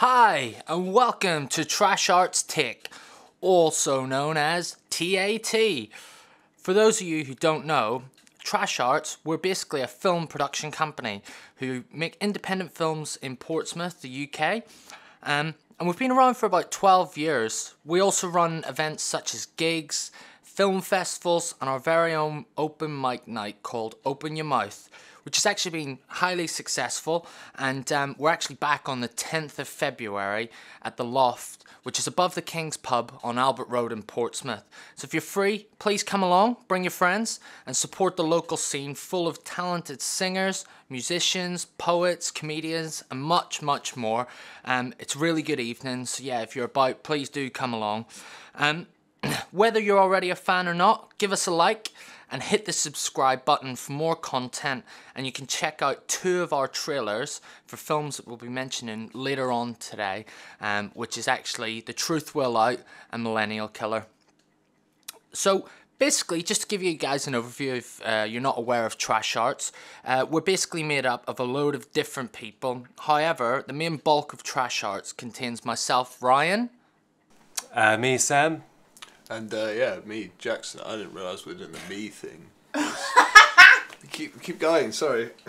Hi, and welcome to Trash Arts Take, also known as TAT. For those of you who don't know, Trash Arts, we're basically a film production company who make independent films in Portsmouth, the UK. Um, and we've been around for about 12 years. We also run events such as gigs, film festivals, and our very own open mic night called Open Your Mouth which has actually been highly successful. And um, we're actually back on the 10th of February at the Loft, which is above the King's Pub on Albert Road in Portsmouth. So if you're free, please come along, bring your friends, and support the local scene full of talented singers, musicians, poets, comedians, and much, much more. Um, it's really good evening. So yeah, if you're about, please do come along. Um, whether you're already a fan or not, give us a like and hit the subscribe button for more content and you can check out two of our trailers for films that we'll be mentioning later on today um, which is actually The Truth Will Out and Millennial Killer. So basically, just to give you guys an overview if uh, you're not aware of Trash Arts, uh, we're basically made up of a load of different people. However, the main bulk of Trash Arts contains myself, Ryan. Uh, me, Sam. And uh, yeah, me, Jackson. I didn't realise we were doing the me thing. keep keep going. Sorry.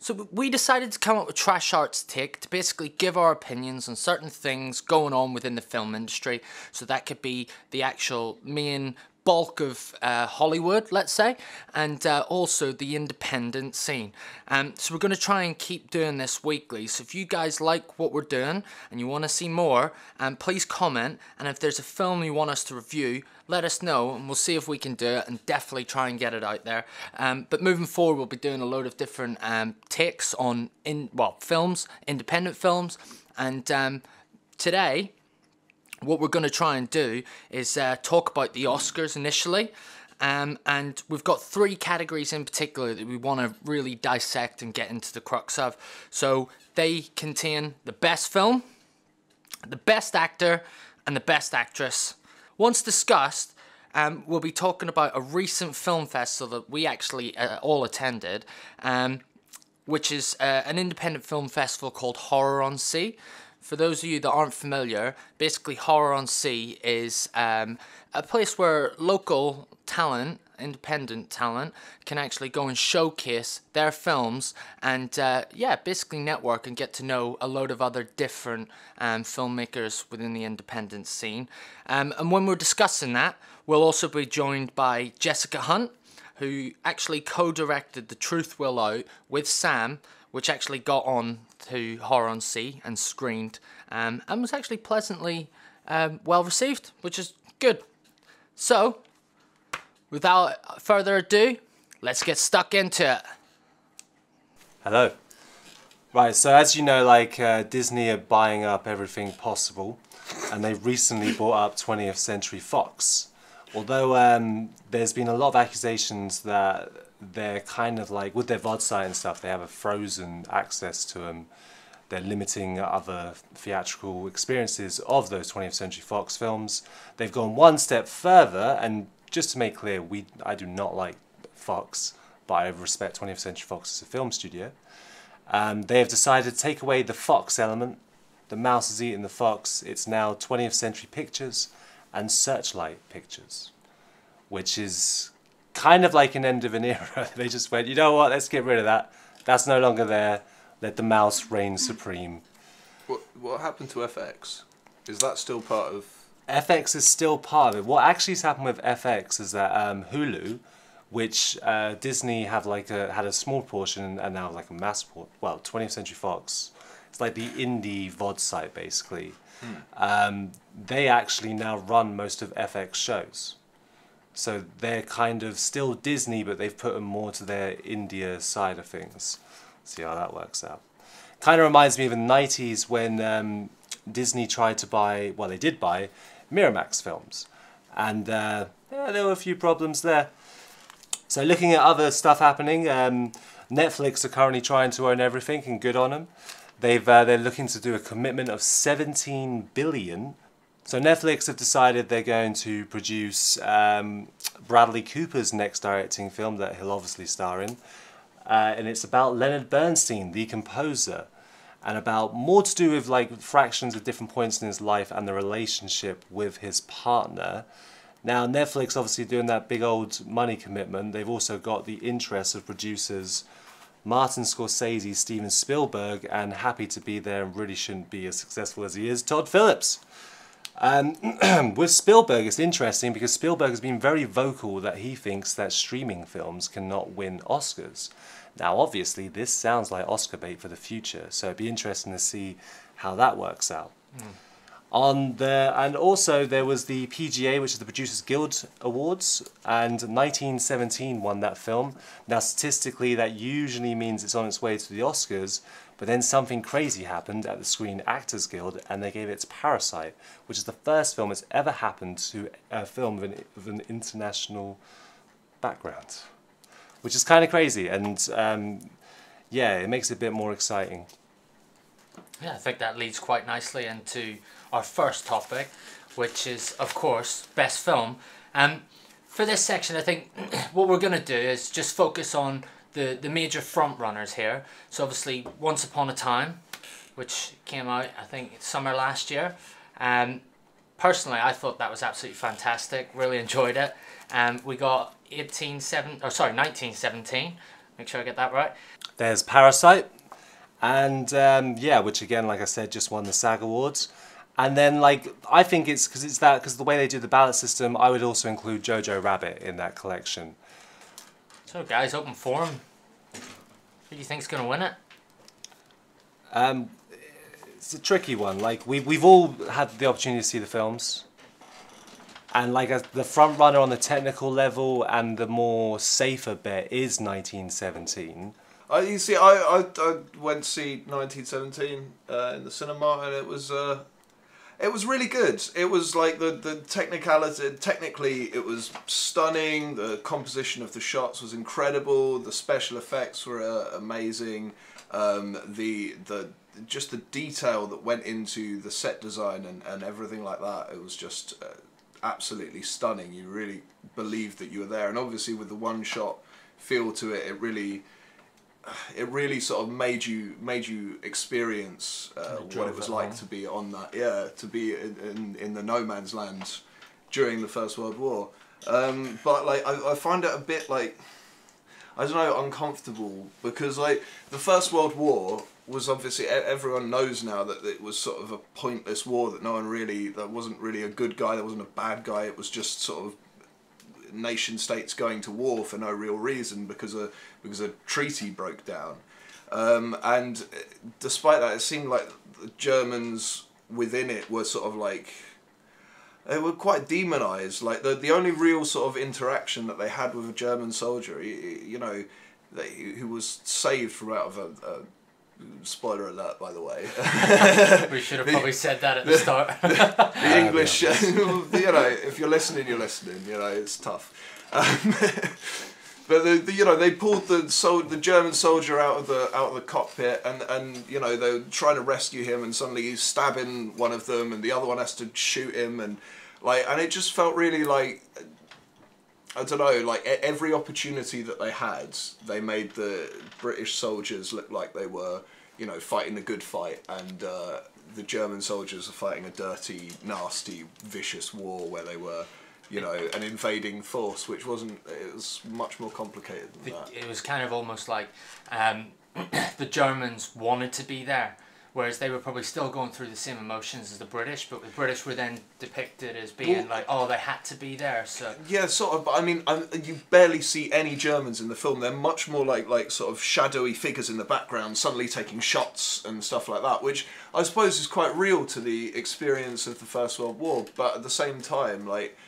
So we decided to come up with Trash Arts Take to basically give our opinions on certain things going on within the film industry. So that could be the actual main bulk of uh, Hollywood, let's say, and uh, also the independent scene. Um, so we're going to try and keep doing this weekly. So if you guys like what we're doing and you want to see more, um, please comment. And if there's a film you want us to review, let us know and we'll see if we can do it and definitely try and get it out there. Um, but moving forward, we'll be doing a load of different um, takes on in well films, independent films, and um, today what we're going to try and do is uh, talk about the Oscars initially. Um, and we've got three categories in particular that we want to really dissect and get into the crux of. So they contain the best film, the best actor, and the best actress. Once discussed, um, we'll be talking about a recent film festival that we actually uh, all attended, um, which is uh, an independent film festival called Horror on Sea for those of you that aren't familiar, basically Horror on Sea is um, a place where local talent, independent talent, can actually go and showcase their films and, uh, yeah, basically network and get to know a load of other different um, filmmakers within the independent scene. Um, and when we're discussing that, we'll also be joined by Jessica Hunt, who actually co-directed The Truth Will Out with Sam, which actually got on to Horror on Sea and screened um, and was actually pleasantly um, well received, which is good. So, without further ado, let's get stuck into it. Hello. Right, so as you know, like uh, Disney are buying up everything possible, and they've recently bought up 20th Century Fox. Although um, there's been a lot of accusations that they're kind of like with their VOD site and stuff, they have a frozen access to them. They're limiting other theatrical experiences of those 20th Century Fox films. They've gone one step further, and just to make clear, we I do not like Fox, but I respect 20th Century Fox as a film studio. Um, they have decided to take away the Fox element. The mouse is eating the fox. It's now 20th Century Pictures and Searchlight Pictures, which is kind of like an end of an era. they just went, you know what, let's get rid of that. That's no longer there. Let the mouse reign supreme. What what happened to FX? Is that still part of? FX is still part of it. What actually has happened with FX is that um, Hulu, which uh, Disney have like a, had a small portion and now like a mass port. Well, 20th Century Fox. It's like the indie VOD site basically. Hmm. Um, they actually now run most of FX shows. So they're kind of still Disney, but they've put them more to their India side of things. See how that works out. Kind of reminds me of the 90s when um, Disney tried to buy, well, they did buy Miramax films. And uh, yeah, there were a few problems there. So looking at other stuff happening, um, Netflix are currently trying to own everything, and good on them. They've uh, they're looking to do a commitment of 17 billion so Netflix have decided they're going to produce um, Bradley Cooper's next directing film that he'll obviously star in. Uh, and it's about Leonard Bernstein, the composer. and about more to do with like fractions of different points in his life and the relationship with his partner. Now, Netflix obviously doing that big old money commitment, they've also got the interest of producers Martin Scorsese, Steven Spielberg, and happy to be there and really shouldn't be as successful as he is, Todd Phillips. Um, with Spielberg, it's interesting because Spielberg has been very vocal that he thinks that streaming films cannot win Oscars. Now, obviously, this sounds like Oscar bait for the future, so it'd be interesting to see how that works out. Mm. On the and also there was the PGA, which is the Producers Guild Awards, and 1917 won that film. Now, statistically, that usually means it's on its way to the Oscars, but then something crazy happened at the Screen Actors Guild, and they gave it Parasite, which is the first film that's ever happened to a film with an, an international background, which is kind of crazy, and um, yeah, it makes it a bit more exciting. Yeah, I think that leads quite nicely into our first topic, which is, of course, best film. And um, for this section, I think what we're going to do is just focus on the, the major front runners here. So obviously, Once Upon a Time, which came out, I think, summer last year. Um, personally, I thought that was absolutely fantastic. Really enjoyed it. Um, we got 18, seven, or sorry, 1917. Make sure I get that right. There's Parasite. And um, yeah, which again, like I said, just won the SAG Awards. And then, like, I think it's because it's that because the way they do the ballot system, I would also include Jojo Rabbit in that collection. So, guys, open forum. Who do you think's gonna win it? Um, it's a tricky one. Like, we we've all had the opportunity to see the films, and like the front runner on the technical level and the more safer bet is 1917. I you see, I, I, I went to see 1917 uh, in the cinema, and it was. Uh, it was really good. It was like the the technicality. Technically, it was stunning. The composition of the shots was incredible. The special effects were uh, amazing. Um, the the just the detail that went into the set design and, and everything like that. It was just uh, absolutely stunning. You really believed that you were there, and obviously with the one shot feel to it, it really it really sort of made you made you experience uh, what it was like to be on that yeah to be in, in, in, the no man's land during the First World War. Um, but like I, I find it a bit like I don't know uncomfortable because like the First World War was obviously everyone knows now that it was sort of a pointless war that no one really that wasn't really a good guy there wasn't a bad guy it was just sort of nation states going to war for no real reason because a because a treaty broke down. Um, and despite that, it seemed like the Germans within it were sort of like they were quite demonized. Like the the only real sort of interaction that they had with a German soldier, you know, they, who was saved from out of a, a spoiler alert by the way. We should have probably said that at the, the start. the, english you know if you're listening you're listening you know it's tough. Um, but the, the, you know they pulled the so the german soldier out of the out of the cockpit and and you know they're trying to rescue him and suddenly he's stabbing one of them and the other one has to shoot him and like and it just felt really like I don't know, like every opportunity that they had, they made the British soldiers look like they were, you know, fighting a good fight, and uh, the German soldiers are fighting a dirty, nasty, vicious war where they were, you know, an invading force, which wasn't. It was much more complicated than the, that. It was kind of almost like um, the Germans wanted to be there whereas they were probably still going through the same emotions as the British, but the British were then depicted as being well, like, oh, they had to be there. So yeah, sort of. But I mean, I'm, you barely see any Germans in the film. They're much more like like sort of shadowy figures in the background, suddenly taking shots and stuff like that, which I suppose is quite real to the experience of the First World War. But at the same time, like,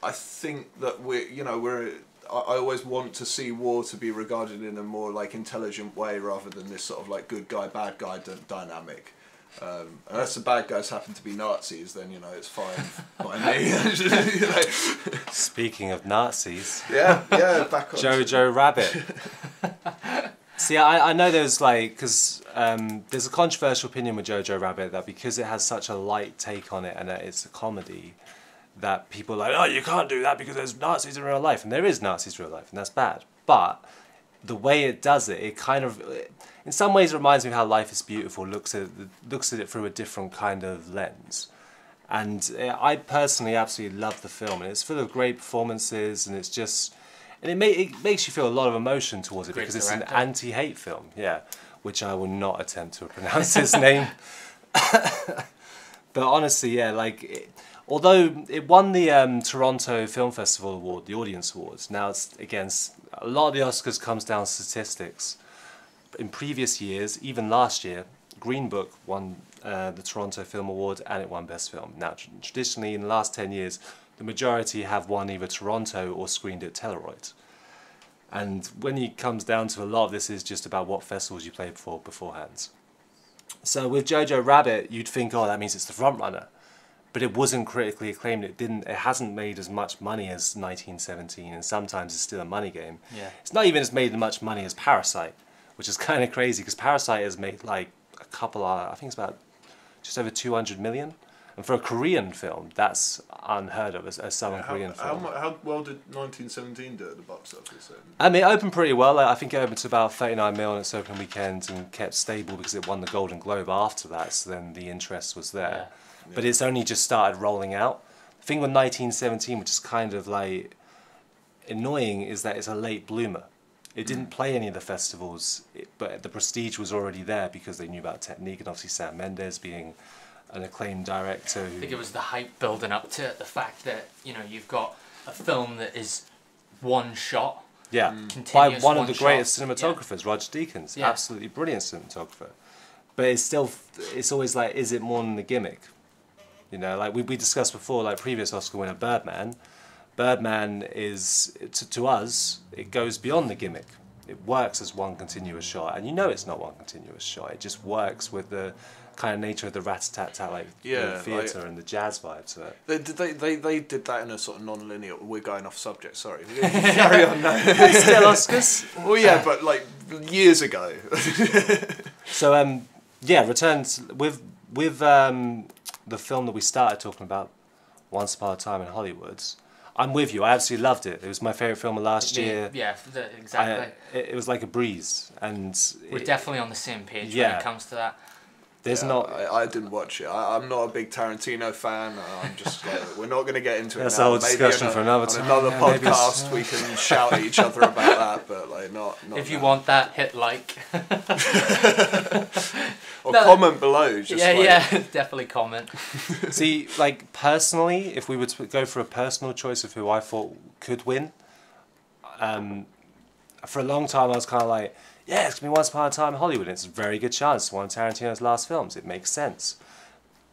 I think that we're you know we're I always want to see war to be regarded in a more like intelligent way rather than this sort of like good guy bad guy d- dynamic. Um, unless the bad guys happen to be Nazis, then you know it's fine by me. you know. Speaking of Nazis, yeah, yeah, back on Jojo Rabbit. See, I, I know there's like because um, there's a controversial opinion with Jojo Rabbit that because it has such a light take on it and that it's a comedy, that people are like, oh, you can't do that because there's Nazis in real life, and there is Nazis in real life, and that's bad. But the way it does it, it kind of, in some ways, reminds me of how Life is Beautiful looks at looks at it through a different kind of lens. And uh, I personally absolutely love the film, and it's full of great performances, and it's just, and it, may, it makes you feel a lot of emotion towards it Great because it's an anti-hate film, yeah, which I will not attempt to pronounce his name. But honestly, yeah, like it, although it won the um, Toronto Film Festival award, the Audience Awards. Now it's again a lot of the Oscars comes down to statistics. In previous years, even last year, Green Book won uh, the Toronto Film Award and it won Best Film. Now tr- traditionally, in the last ten years, the majority have won either Toronto or screened at Telluride. And when it comes down to a lot of this is just about what festivals you played for beforehand. So with Jojo Rabbit, you'd think, oh, that means it's the front runner, but it wasn't critically acclaimed. It didn't. It hasn't made as much money as 1917, and sometimes it's still a money game. Yeah. It's not even as made as much money as Parasite, which is kind of crazy because Parasite has made like a couple of, I think it's about just over 200 million, and for a Korean film, that's unheard of. A, a Southern How, Korean how, film. mu- how well did 1917 do at the box office? Then? I mean, it opened pretty well. Like, I think it opened to about 39 mil on its opening weekend and kept stable because it won the Golden Globe after that. So then the interest was there. But it's only just started rolling out. The thing with 1917, which is kind of like annoying, is that it's a late bloomer. It didn't mm. play any of the festivals, but the prestige was already there because they knew about technique and obviously Sam Mendes being an acclaimed director. Who, I think it was the hype building up to it, the fact that you know you've got a film that is one shot. Yeah, mm. by Continuous one of the one-shot. greatest Yeah. cinematographers, Roger Deakins. Yeah. Absolutely brilliant cinematographer. But it's still, it's always like, is it more than the gimmick? You know, like we, we discussed before, like previous Oscar winner Birdman. Birdman is, to, to us, it goes beyond the gimmick. It works as one continuous shot, and you know it's not one continuous shot. It just works with the kind of nature of the rat-tat-tat, like Yeah, the theatre and the jazz vibe to it. They, did they, they, they did that in a sort of non-linear. We're going off subject. Sorry. Carry on. No. Still Oscars. well, yeah, but like years ago. So um, yeah, returns with with um, the film that we started talking about, Once Upon a Time in Hollywood. I'm with you. I absolutely loved it. It was my favorite film of last year. Yeah, the, I, exactly. it, it was like a breeze, and We're it- definitely on the same page when it comes to that. There's Yeah, not. I, I didn't watch it. I, I'm not a big Tarantino fan. I'm just. Uh, we're not going to get into it. That's it. a whole discussion a- for another on time. another Yeah, maybe it's- podcast, we can shout at each other about that. But like, not. not if you now. want that, hit like. or No. comment below. Just yeah, like, yeah, definitely comment. See, like personally, if we were to go for a personal choice of who I thought could win, um, for a long time I was kind of like, yeah, it's gonna be Once Upon a Time in Hollywood. It's a very good chance. It's one of Tarantino's last films. It makes sense.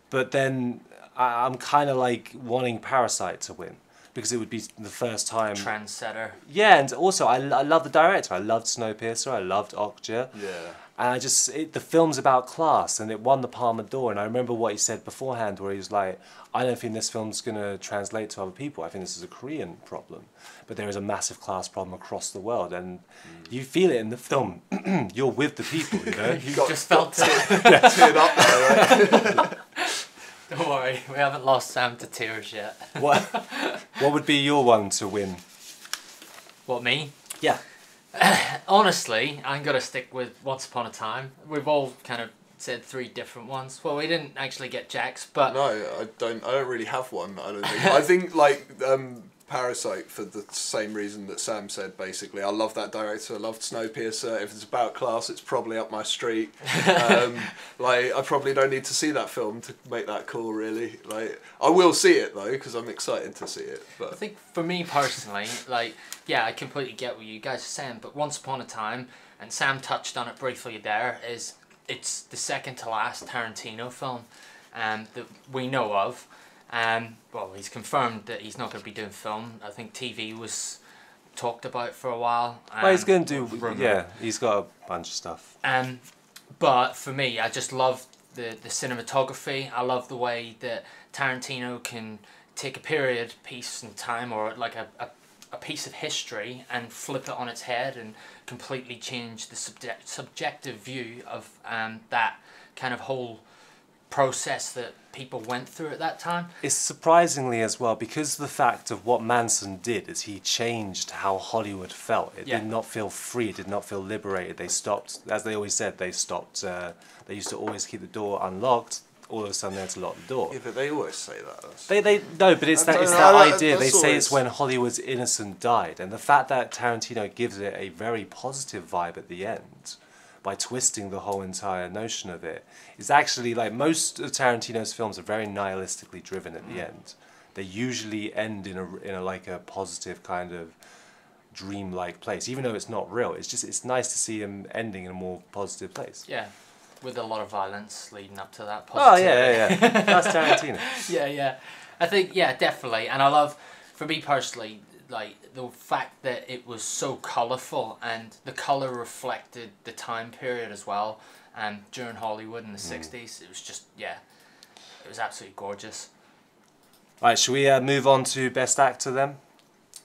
But then I, I'm kind of like wanting Parasite to win because it would be the first time. Trendsetter. yeah, and also I, I love the director. I loved Snowpiercer. I loved Okja. Yeah. And I just, it, the film's about class and it won the Palme d'Or. And I remember what he said beforehand, where he was like, I don't think this film's going to translate to other people. I think this is a Korean problem. But there is a massive class problem across the world. And mm. you feel it in the film. You're with the people, you know? You Got- just felt it. Teared up there, right? Don't worry, we haven't lost Sam to tears yet. what, what would be your one to win? What, me? Yeah. Honestly, I'm gonna stick with Once Upon a Time. We've all kind of said three different ones. Well, we didn't actually get Jack's, but No, I don't. I don't really have one. I don't think. I think like um, Parasite for the same reason that Sam said. Basically, I love that director. I loved Snowpiercer. If it's about class, it's probably up my street. Um, like I probably don't need to see that film to make that call. Really, like I will see it though because I'm excited to see it. But I think for me personally, like, yeah, I completely get what you guys are saying, but Once Upon a Time, and Sam touched on it briefly there, is it's the second to last Tarantino film um, that we know of. Um, well, he's confirmed that he's not going to be doing film. I think TV was talked about for a while. Well, he's um, going to do, rumour. yeah, he's got a bunch of stuff. Um, but for me, I just love the the cinematography. I love the way that Tarantino can take a period piece in time or like a, a, a piece of history and flip it on its head and completely change the subject, subjective view of um, that kind of whole process that people went through at that time. It's surprisingly as well because the fact of what Manson did is he changed how Hollywood felt. It Yeah. did not feel free. It did not feel liberated. They stopped, as they always said, they stopped. Uh, they used to always keep the door unlocked. All of a sudden, they had to lock the door. Yeah, but they always say that. That's- They, they no, but it's I that it's know, that that- idea. They say always- it's when Hollywood's innocent died, and the fact that Tarantino gives it a very positive vibe at the end by twisting the whole entire notion of it. it is actually like most of Tarantino's films are very nihilistically driven at Mm. the end. They usually end in a in a like a positive kind of dream-like place, even though it's not real. It's just it's nice to see him ending in a more positive place. Yeah, with a lot of violence leading up to that. Oh yeah, yeah, yeah. That's Tarantino. yeah, yeah. I think yeah, definitely. And I love, for me personally, like the fact that it was so colourful and the colour reflected the time period as well. And during Hollywood in the sixties, it was just yeah, it was absolutely gorgeous. Right, should we uh, move on to best actor then?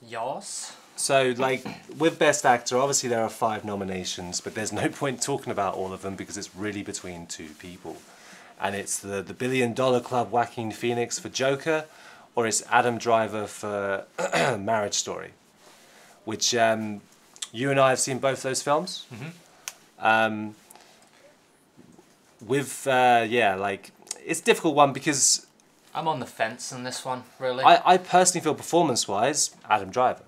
Yoss. So, like, with Best Actor, obviously there are five nominations, but there's no point talking about all of them because it's really between two people. And it's the, the Billion Dollar Club Joaquin Phoenix for Joker, or it's Adam Driver for Marriage Story, which um, you and I have seen both those films. Um, with, uh, yeah, like, it's a difficult one because I'm on the fence on this one, really. I, I personally feel performance wise, Adam Driver.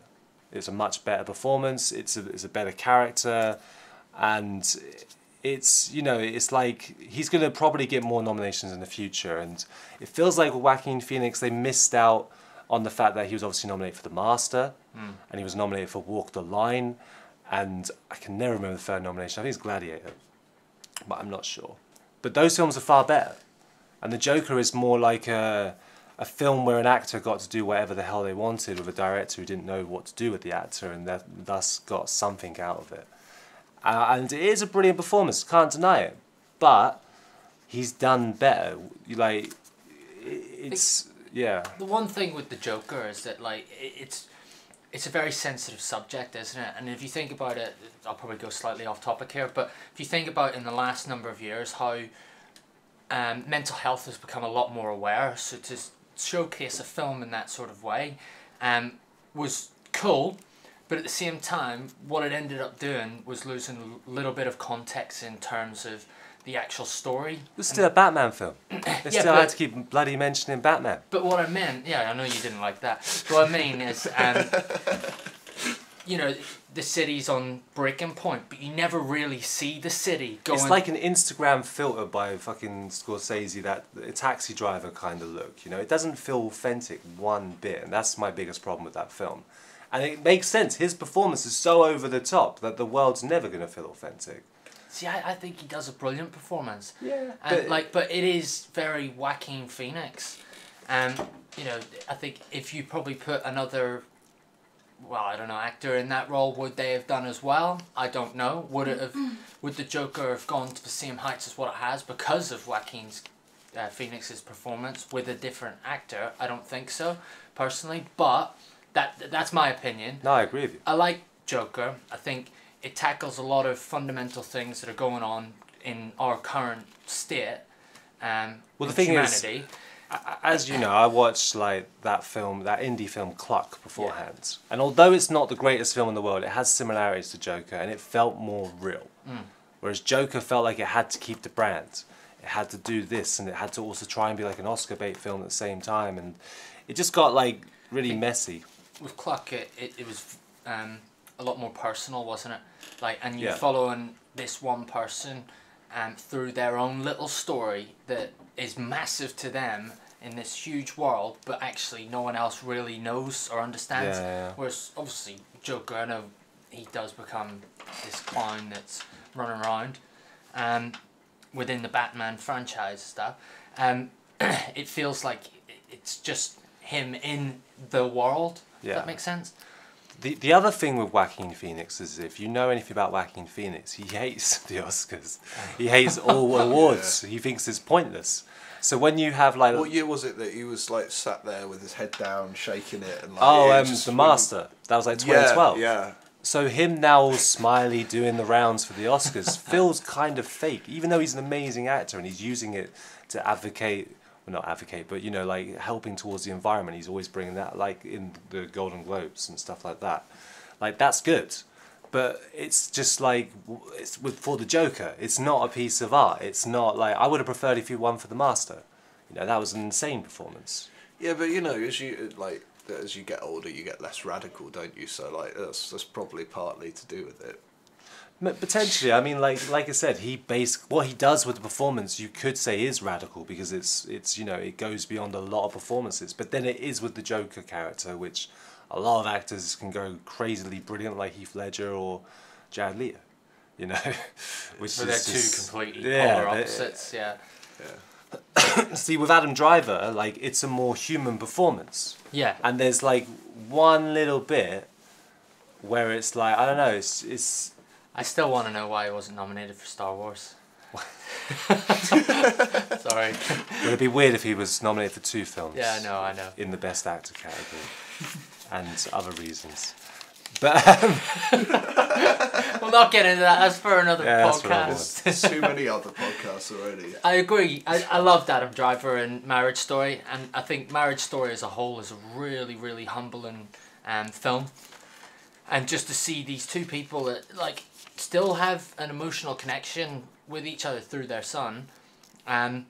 It's a much better performance. It's a it's a better character, and it's you know it's like he's gonna probably get more nominations in the future. And it feels like Joaquin Phoenix they missed out on the fact that he was obviously nominated for The Master, hmm. and he was nominated for Walk the Line, and I can never remember the third nomination. I think it's Gladiator, but I'm not sure. But those films are far better. And the Joker is more like a, a film where an actor got to do whatever the hell they wanted with a director who didn't know what to do with the actor and that, thus got something out of it. Uh, and it is a brilliant performance, can't deny it. But he's done better. Like, it's, yeah. the one thing with the Joker is that like it's it's a very sensitive subject, isn't it? And if you think about it, I'll probably go slightly off topic here, but if you think about in the last number of years how um, mental health has become a lot more aware, so to showcase a film in that sort of way um, was cool. But at the same time, what it ended up doing was losing a little bit of context in terms of the actual story. It was still a Batman film. They Yeah, still had to keep bloody mentioning Batman. But what I meant, yeah, I know you didn't like that. What I mean is, um, you know, the city's on breaking point, but you never really see the city going. It's like an Instagram filter by fucking Scorsese, that a taxi driver kind of look. You know, it doesn't feel authentic one bit, and that's my biggest problem with that film. And it makes sense. His performance is so over the top that the world's never gonna feel authentic. See, I, I think he does a brilliant performance. Yeah, And but- like, but it is very Joaquin Phoenix. and you know, I think if you probably put another, well, I don't know, actor in that role, would they have done as well? I don't know. Would it have? Would the Joker have gone to the same heights as what it has because of Joaquin's uh, Phoenix's performance with a different actor? I don't think so, personally. But that that's my opinion. No, I agree with you. I like Joker. I think it tackles a lot of fundamental things that are going on in our current state. Um, Well, the in thing is- As you know, I watched like that film, that indie film Cluck beforehand, and although it's not the greatest film in the world, it has similarities to Joker, and it felt more real. Whereas Joker felt like it had to keep the brand, it had to do this, and it had to also try and be like an Oscar bait film at the same time, and it just got like really messy. With Cluck, it, it, it was um, a lot more personal, wasn't it? Like, and you're Yeah. following this one person um, through their own little story that is massive to them in this huge world, but actually no one else really knows or understands. Yeah, yeah. Whereas obviously Joker, I know he does become this clown that's running around um, within the Batman franchise stuff. Um, it feels like it's just him in the world. Does Yeah. that makes sense? The the other thing with Joaquin Phoenix is if you know anything about Joaquin Phoenix, he hates the Oscars. He hates all awards. He thinks it's pointless. So when you have like What year was it that he was like sat there with his head down, shaking it, and like oh it um, the wouldn't- Master that was like Yeah, 2012. Yeah, So him now all smiley doing the rounds for the Oscars feels kind of fake, even though he's an amazing actor and he's using it to advocate well, not advocate, but you know, like helping towards the environment. He's always bringing that, like in the Golden Globes and stuff like that. Like that's good, but it's just like it's with for the Joker. It's not a piece of art. It's not like I would have preferred if he won for the Master. You know, that was an insane performance. Yeah, but you know, as you like, as you get older, you get less radical, don't you? So like, that's that's probably partly to do with it. M- Potentially, I mean, like like I said, he base what he does with the performance. You could say is radical because it's it's you know it goes beyond a lot of performances. But then it is with the Joker character, which a lot of actors can go crazily brilliant, like Heath Ledger or Jared Leto. You know, which So they're is two just- completely yeah, polar they- opposites. Yeah. Yeah. See, with Adam Driver, like it's a more human performance. Yeah. and there's like one little bit where it's like I don't know, it's it's I still want to know why he wasn't nominated for Star Wars. Sorry. would it be weird if he was nominated for two films? Yeah, I know, I know. In the best actor category, and other reasons. But um, We'll not get into that. That's for another Yeah, that's for another podcast. There's too many other podcasts already. I agree. I, I loved Adam Driver and Marriage Story, and I think Marriage Story as a whole is a really, really humbling um, film. And just to see these two people that like still have an emotional connection with each other through their son, um,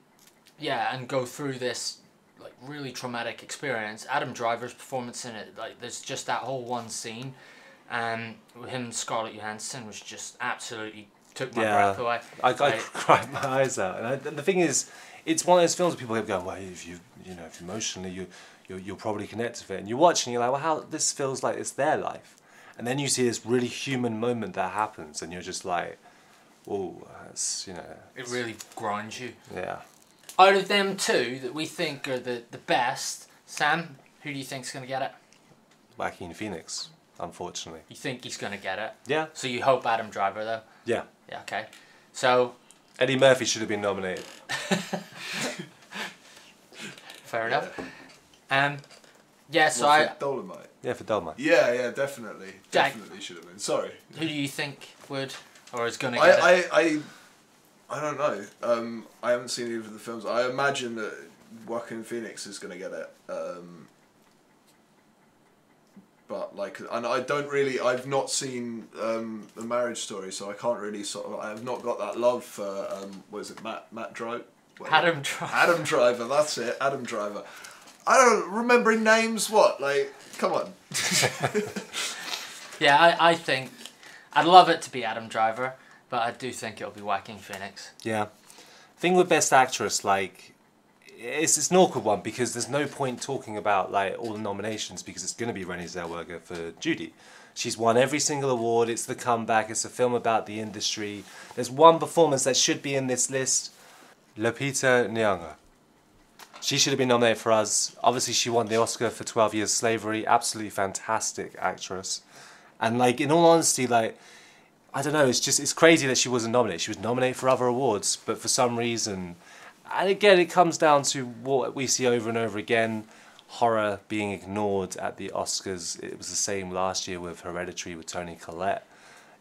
yeah, and go through this like really traumatic experience. Adam Driver's performance in it, like there's just that whole one scene, um, with him and Scarlett Johansson, was just absolutely took my Yeah. breath away. I, I cried my eyes out, and, I, and the thing is, it's one of those films where people keep going, well, if you you know, if emotionally you you you'll probably connect with it, and you watch and you're like, well, how this feels like it's their life, and then you see this really human moment that happens, and you're just like, oh, that's you know, It really grinds you. yeah. Out of them two that we think are the, the best, Sam, who do you think's gonna get it? Joaquin Phoenix, unfortunately. You think he's gonna get it? Yeah, So you hope Adam Driver though? yeah. Yeah, okay. So Eddie Murphy should have been nominated. fair enough. Um yeah, so What, I for Dolomite. Yeah, for Dolomite. Yeah, yeah, definitely, Jack. definitely should have been. Sorry, who do you think would or is gonna get I, it? I, I, I don't know. Um, I haven't seen either of the films. I imagine that Joaquin Phoenix is going to get it. Um, but like, and I don't really. I've not seen um, the Marriage Story, so I can't really sort of. I have not got that love for. Um, what is it, Matt Matt Driver? Adam Driver. Adam Driver. That's it, Adam Driver. I don't remembering names. What like? Come on. Yeah, I, I think I'd love it to be Adam Driver, but I do think it'll be Joaquin Phoenix. Yeah. Thing with Best Actress, like, it's, it's an awkward one because there's no point talking about like all the nominations because it's going to be Renée Zellweger for Judy. She's won every single award. It's the comeback. It's a film about the industry. There's one performance that should be in this list. Lupita Nyong'o. She should have been nominated for us. Obviously, she won the Oscar for Twelve Years Slavery. Absolutely fantastic actress. And like, in all honesty, like, I don't know. It's just it's crazy that she wasn't nominated. She was nominated for other awards, but for some reason, and again, it comes down to what we see over and over again: horror being ignored at the Oscars. It was the same last year with Hereditary with Toni Collette.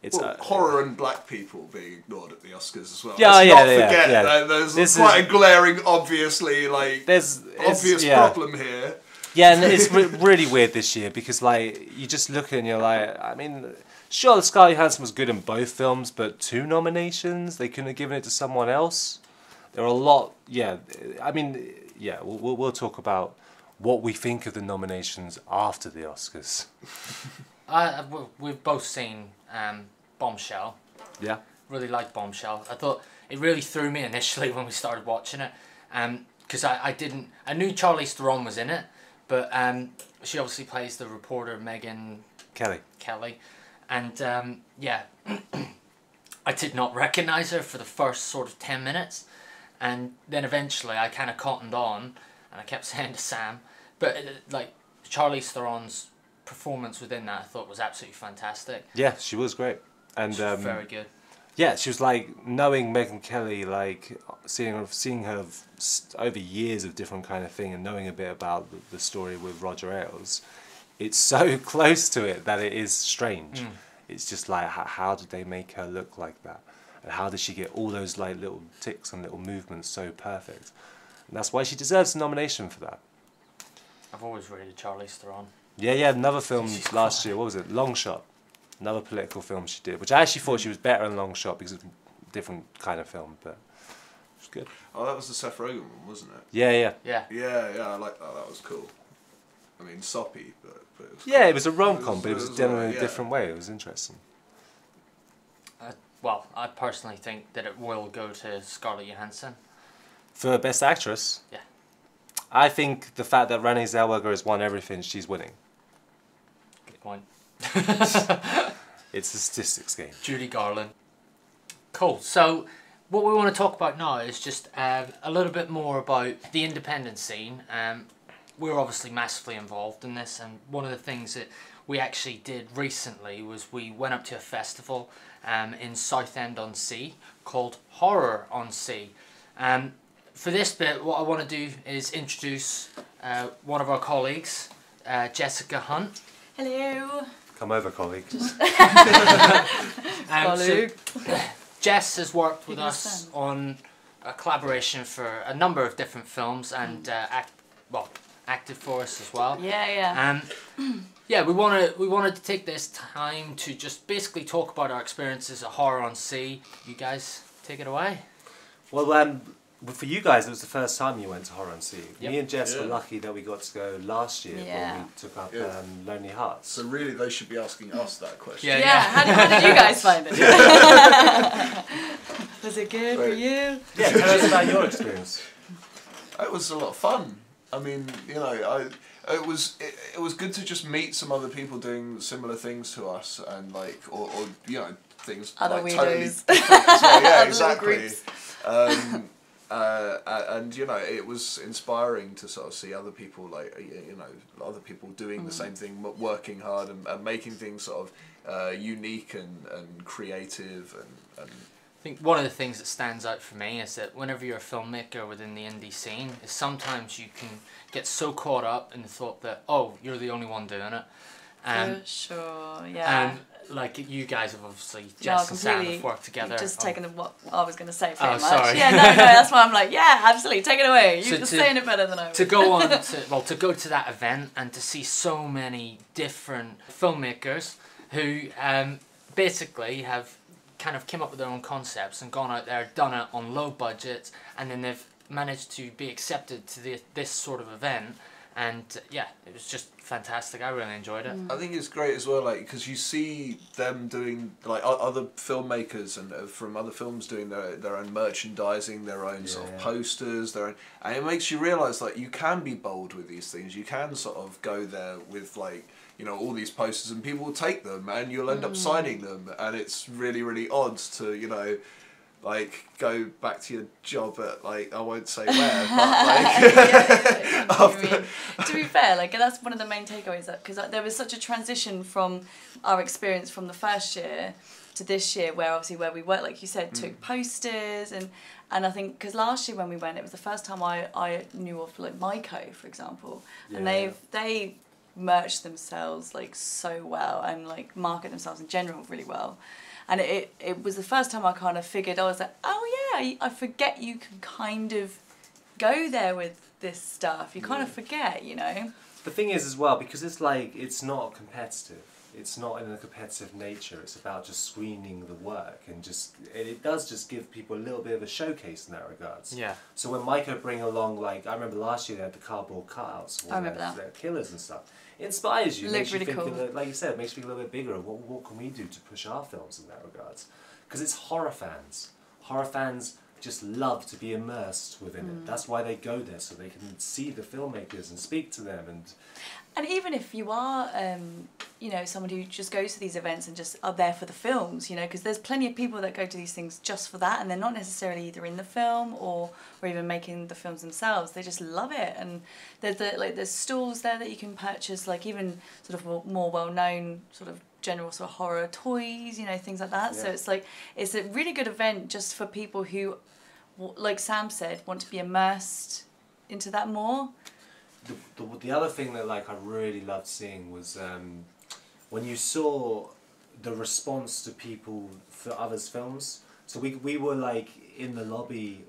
It's Well, uh, horror and black people being ignored at the Oscars as well. Yeah, Let's yeah, not yeah, forget yeah. that there's This quite is- a glaring, obviously, like There's it's- obvious yeah. problem here. Yeah, and it's re- really weird this year because like you just look and you're like, I mean, sure, Scarlett Johansson was good in both films, but two nominations, they couldn't have given it to someone else. There are a lot. Yeah, I mean, yeah, we'll we'll, we'll talk about what we think of the nominations after the Oscars. I, I- we- we've both seen um, Bombshell. Yeah. Really liked Bombshell. I thought it really threw me initially when we started watching it, Um, because I, I didn't I knew Charlize Theron was in it, but um, she obviously plays the reporter Megyn Kelly. Kelly, and um, yeah, I did not recognize her for the first sort of ten minutes, and then eventually I kind of cottoned on, and I kept saying to Sam, but uh, like Charlize Theron's performance within that I thought was absolutely fantastic. Yeah, she was great, and um, very good. yeah, she was like knowing Megyn Kelly, like seeing her, seeing her over years of different kind of thing, and knowing a bit about the, the story with Roger Ailes. It's so close to it that it is strange. It's just like how, how did they make her look like that, and how did she get all those like little ticks and little movements so perfect? And that's why she deserves a nomination for that. I've always rated Charlize Theron. Yeah, yeah, another film She's last quite- year. What was it? Long Shot. Another political film she did, which I actually thought she was better in Long Shot because it's a different kind of film, but it's good. Oh, that was the Seth Rogen one, wasn't it? Yeah, yeah. Yeah. Yeah, yeah, I like that. That was cool. I mean, soppy, but, but it was Yeah, cool. it was a rom com, but it it was was done in a yeah. different way. It was interesting. Uh, well, I personally think that it will go to Scarlett Johansson. For Best Actress, Yeah. I think the fact that Renee Zellweger has won everything, she's winning. Good point. It's a statistics game. Judy Garland. Cool. So, what we want to talk about now is just um, a little bit more about the independent scene. Um, we're obviously massively involved in this, and one of the things that we actually did recently was we went up to a festival um, in Southend on Sea called Horror on Sea. Um, for this bit, what I want to do is introduce uh, one of our colleagues, uh, Jessica Hunt. Hello. Come over, colleague. Um, so- Jess has worked with Give me a us stand. on a collaboration for a number of different films and uh, act well acted for us as well. Yeah, yeah. Um, yeah, we wanted we wanted to take this time to just basically talk about our experiences at Horror on Sea. You guys take it away. Well, um, well, for you guys, it was the first time you went to Horror on Sea. Yep. Me and Jess were lucky that we got to go last year Yeah. when we took up Yeah. um, Lonely Hearts. So really, they should be asking us that question. Yeah, yeah. How, did, how did you guys find it? Was it good for you? yeah, tell us about your experience. It was a lot of fun. I mean, you know, I it was it, it was good to just meet some other people doing similar things to us and like or, or you know things Other like totally weirdos. different as well. Yeah, Other exactly. Um, uh, and you know, it was inspiring to sort of see other people like uh, you know other people doing Mm. the same thing, m- working hard and, and making things sort of uh, unique and, and creative and, and I think one of the things that stands out for me is that whenever you're a filmmaker within the indie scene, is sometimes you can get so caught up in the thought that oh you're the only one doing it, and for sure. Yeah. and like you guys have obviously no, Jess and Sam have worked together. You've just on- taken what I was going to say. Oh, Pretty much. sorry. Yeah, no, no. That's why I'm like, yeah, absolutely. Take it away. You're just to- saying it better than I. Was. To go on to well to go to that event and to see so many different filmmakers who um, basically have kind of came up with their own concepts and gone out there done it on low budgets and then they've managed to be accepted to the, this sort of event and uh, yeah it was just fantastic i really enjoyed it Mm. I think it's great as well, like because you see them doing like o- other filmmakers and uh, from other films doing their their own merchandising, their own sort of Yeah. posters, their own, and it makes you realize like you can be bold with these things. You can sort of go there with like you know all these posters, and people will take them, and you'll end up signing them, and it's really really odd to you know. Like go back to your job at like I won't say where, but like Yeah, yeah, yeah, I know what you After- to be fair, like that's one of the main takeaways because there was such a transition from our experience from the first year to this year, where obviously where we worked, like you said, Mm. took posters and and I think because last year when we went, it was the first time I I knew of like Myco, for example, and Yeah. they've they merch themselves like so well and like market themselves in general really well. And it, it was the first time I kind of figured, I was like, oh yeah, I- I forget you can kind of go there with this stuff. You kind of forget, you know. The thing is, as well, because it's like it's not competitive. It's not in a competitive nature. It's about just screening the work and just it, it does just give people a little bit of a showcase in that regards. yeah So when Micah bring along like I remember last year they had the cardboard cutouts. for I remember their, that. their killers and stuff. It inspires you. It makes looked you really think cool. li- like you said, it makes you think a little bit bigger. What what can we do to push our films in that regards? Because it's horror fans. Horror fans just love to be immersed within Mm. it. That's why they go there so they can see the filmmakers and speak to them and And even if you are, um, you know, someone who just goes to these events and just are there for the films, you know, because there's plenty of people that go to these things just for that, and they're not necessarily either in the film or or even making the films themselves. They just love it, and there's the, like there's stalls there that you can purchase, like even sort of more- more well known sort of general sort of horror toys, you know, things like that. So it's like it's a really good event just for people who, like Sam said, want to be immersed into that more. the, the, the other thing that like I really loved seeing was um, when you saw the response to people for others' films. So we, we were like in the lobby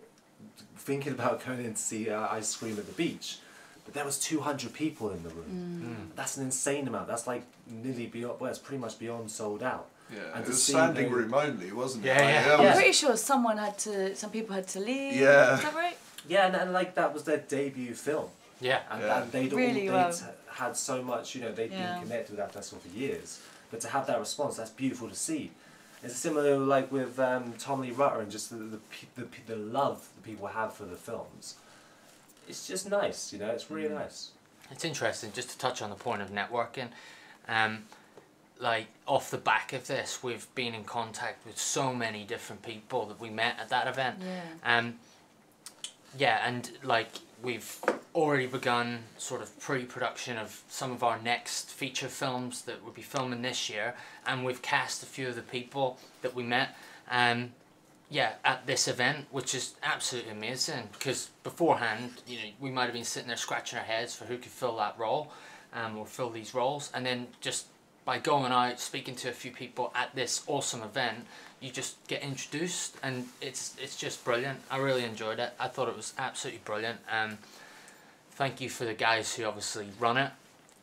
thinking about going in to see uh, I Scream at the beach, but there was 200 people in the room. That's an insane amount. That's like nearly beyond. Well, it's pretty much beyond sold out. Yeah, And it was see standing room only, wasn't it? Yeah, Like, yeah. I'm was- pretty sure someone had to. Some people had to leave. Yeah. Is that right? Yeah, and, and like that was their debut film. Yeah. and, Yeah. and they'd, Really all, they'd had so much, you know, they'd Yeah. been connected with that festival for years. But to have that response, that's beautiful to see. It's similar, like with um, Tom Lee Rutter and just the the, the the love that people have for the films. It's just nice, you know. It's really nice. It's interesting just to touch on the point of networking. Um, like off the back of this, we've been in contact with so many different people that we met at that event. Yeah. Um, yeah, and like we've already begun sort of pre-production of some of our next feature films that we'll be filming this year, and we've cast a few of the people that we met. Um, yeah, at this event, which is absolutely amazing because beforehand, you know, we might have been sitting there scratching our heads for who could fill that role, um, or fill these roles, and then just by going out speaking to a few people at this awesome event, you just get introduced, and it's it's just brilliant. I really enjoyed it. I thought it was absolutely brilliant. Um, thank you for the guys who obviously run it.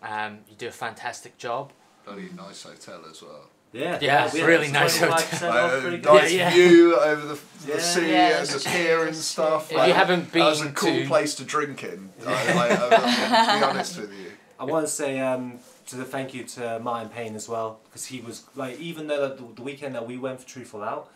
Um, you do a fantastic job. Bloody nice hotel as well. Yeah, Yeah, we had really nice 25% Like, off, a pretty good. nice Yeah, yeah. view over the, the Yeah. sea Yeah. and the pier and stuff. If you haven't that was a cool to- place to drink in. I, like, I'm, to be honest with you. I want to say um, to the thank you to Martin Payne as well because he was like even though the, the weekend that we went for Truth Will Out,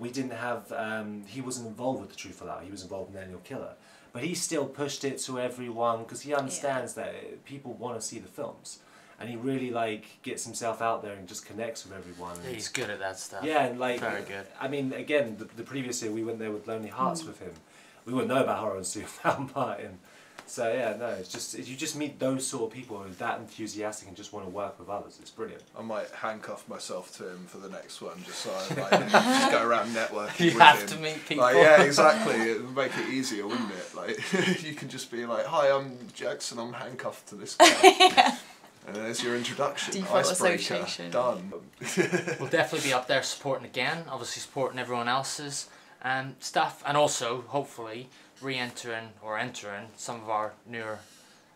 we didn't have um, he wasn't involved with the Truth Will Out. He was involved in Millennial Killer, but he still pushed it to everyone because he understands that uh, people want to see the films, and he really like gets himself out there and just connects with everyone. and- He's good at that stuff. yeah, and like Very good. I mean, again, the, the previous year we went there with Lonely Hearts mm. with him. We wouldn't know about Horror on Sea without Martin. So yeah, no, it's just if you just meet those sort of people who are that enthusiastic and just want to work with others. It's brilliant. I might handcuff myself to him for the next one, just so I like, just go around networking You with have him. to meet people. Like, yeah, exactly. It would make it easier, wouldn't it? Like, you can just be like, "Hi, I'm Jackson. I'm handcuffed to this guy." And there's your introduction. Default Icebreaker. association. Done. We'll definitely be up there supporting again, obviously supporting everyone else's um, stuff, and also hopefully re-entering or entering some of our newer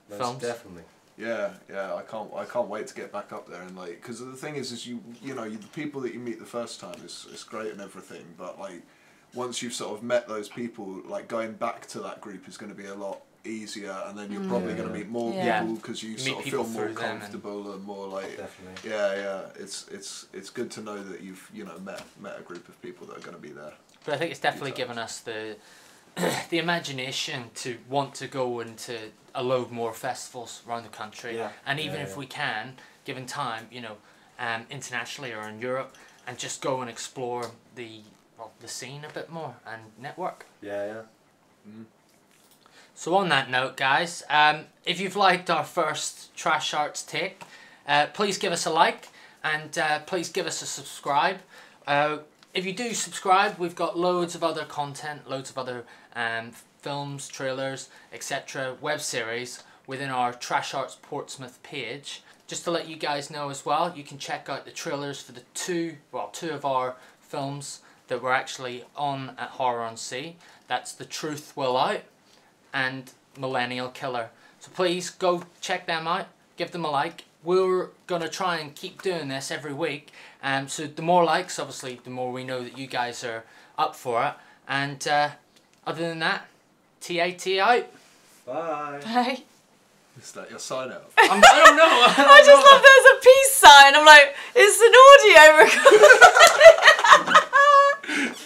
Most films. definitely. Yeah, yeah, I can't, I can't wait to get back up there and like, because the thing is, is you, you know, you, the people that you meet the first time is, is great and everything, but like, once you've sort of met those people, like going back to that group is going to be a lot easier, and then you're probably Yeah. going to meet more Yeah. people because you Meet sort of feel more through them and- comfortable and more like, Definitely. yeah, yeah, it's, it's, it's good to know that you've, you know, met, met a group of people that are going to be there. But I think it's definitely given us the the imagination to want to go into a load more festivals around the country, Yeah. and even Yeah, if yeah. we can, given time, you know, um, internationally or in Europe, and just go and explore the well, the scene a bit more and network. Yeah, yeah. So on that note, guys, um, if you've liked our first Trash Arts take, uh, please give us a like and uh, please give us a subscribe. Uh, if you do subscribe, we've got loads of other content, loads of other um, films, trailers, etc., web series within our Trash Arts Portsmouth page. Just to let you guys know as well, you can check out the trailers for the two, well, two of our films that were actually on at Horror on Sea. That's The Truth Will Out and Millennial Killer. So please go check them out, give them a like. We're gonna try and keep doing this every week. Um, so the more likes, obviously, the more we know that you guys are up for it. And uh, other than that, TAT out. Bye. Bye. Is that your sign out? I'm, I don't know. I, don't I just know. love there's a peace sign. I'm like, it's an audio record.